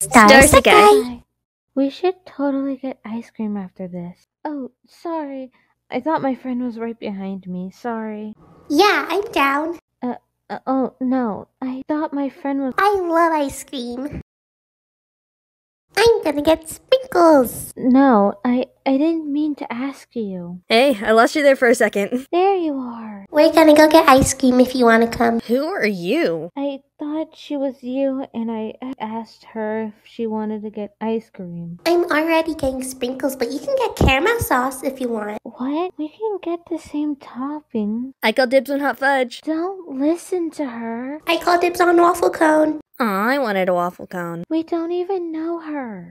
Star Sekai. Hi. We should totally get ice cream after this. Oh, sorry. I thought my friend was right behind me. Sorry. Yeah, I'm down. Uh, oh, no. I thought my friend was. I love ice cream. I'm gonna get sprinkles. No, I I didn't mean to ask you. Hey, I lost you there for a second. There you are. We're gonna go get ice cream if you wanna come. Who are you? I thought she was you, and I asked her if she wanted to get ice cream. I'm already getting sprinkles, but you can get caramel sauce if you want. What? We can get the same topping. I call dibs on hot fudge. Don't listen to her. I call dibs on waffle cone. Aw, I wanted a waffle cone. We don't even know her.